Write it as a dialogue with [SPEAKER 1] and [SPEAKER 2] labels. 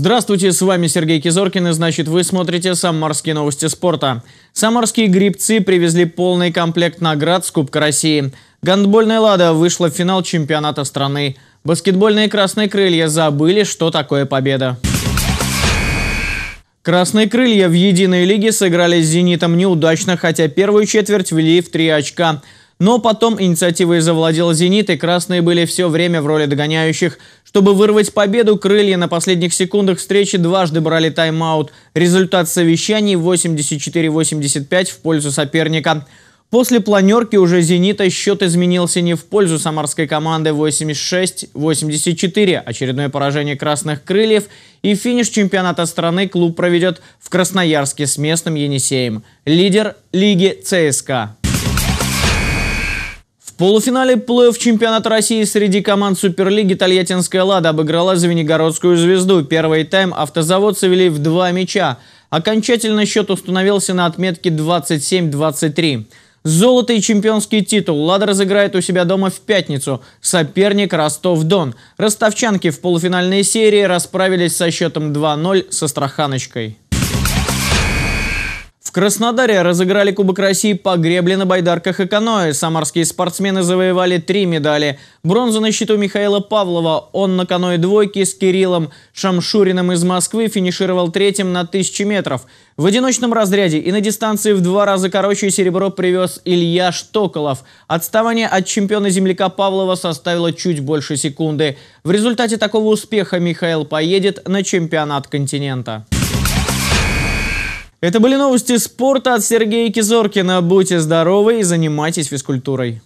[SPEAKER 1] Здравствуйте, с вами Сергей Кизоркин, и значит вы смотрите «Самарские новости спорта». Самарские грибцы привезли полный комплект наград с Кубка России. Гандбольная «Лада» вышла в финал чемпионата страны. Баскетбольные «Красные крылья» забыли, что такое победа. Красные крылья в единой лиге сыграли с «Зенитом» неудачно, хотя первую четверть вели в три очка – но потом инициативой завладел «Зенит», и красные были все время в роли догоняющих. Чтобы вырвать победу, крылья на последних секундах встречи дважды брали тайм-аут. Результат совещаний 84-85 в пользу соперника. После планерки уже «Зенита» счет изменился не в пользу самарской команды 86-84. Очередное поражение «Красных крыльев» и финиш чемпионата страны клуб проведет в Красноярске с местным Енисеем. Лидер лиги ЦСКА полуфинале плей-офф чемпионата России среди команд Суперлиги Тольяттинская «Лада» обыграла Звенигородскую «Звезду». Первый тайм автозаводцы вели в два мяча. Окончательно счет установился на отметке 27-23. Золото чемпионский титул «Лада» разыграет у себя дома в пятницу. Соперник Ростов-Дон. Ростовчанки в полуфинальной серии расправились со счетом 2-0 со Страханочкой. В Краснодаре разыграли Кубок России по гребле на байдарках и каноэ. Самарские спортсмены завоевали три медали. Бронзу на счету Михаила Павлова. Он на каноэ двойки с Кириллом Шамшуриным из Москвы финишировал третьим на 1000 метров. В одиночном разряде и на дистанции в два раза короче серебро привез Илья Штоколов. Отставание от чемпиона земляка Павлова составило чуть больше секунды. В результате такого успеха Михаил поедет на чемпионат континента. Это были новости спорта от Сергея Кизоркина. Будьте здоровы и занимайтесь физкультурой.